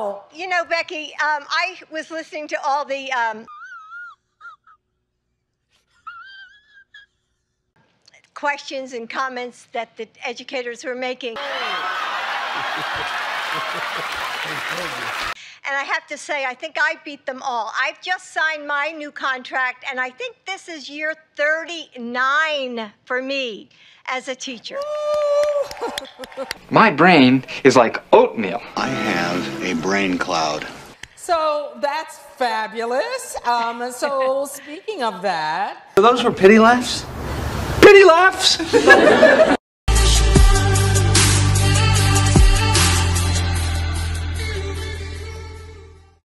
know. You know, Becky, um, I was listening to all the um, questions and comments that the educators were making. And I have to say, I think I beat them all. I've just signed my new contract, and I think this is year 39 for me as a teacher. My brain is like oatmeal. I have a brain cloud. So that's fabulous. Um, so speaking of that, Those were pity laughs? Pity laughs?